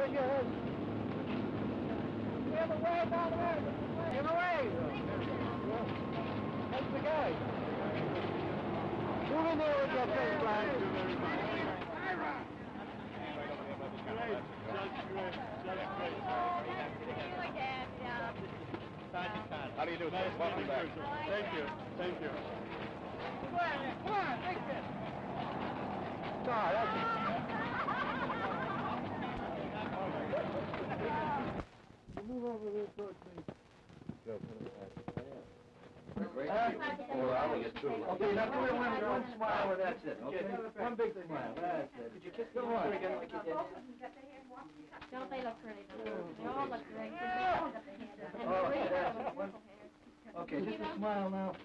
Where's your husband? Give away down there. Give away. That's the guy. Move in there with your thing, Brian. Great, just great, just great. How do you do, sir? Welcome back. Thank you, thank you. Come on, come on, take this. Sorry, that's Move over there towards me. Well, I will get through. Okay, now do it one, one smile, and that's it, okay? One big smile, that's it. Could you kiss the one? again like you did? Don't they look pretty? They all look great. Oh, that's it. One- Okay, just a smile now.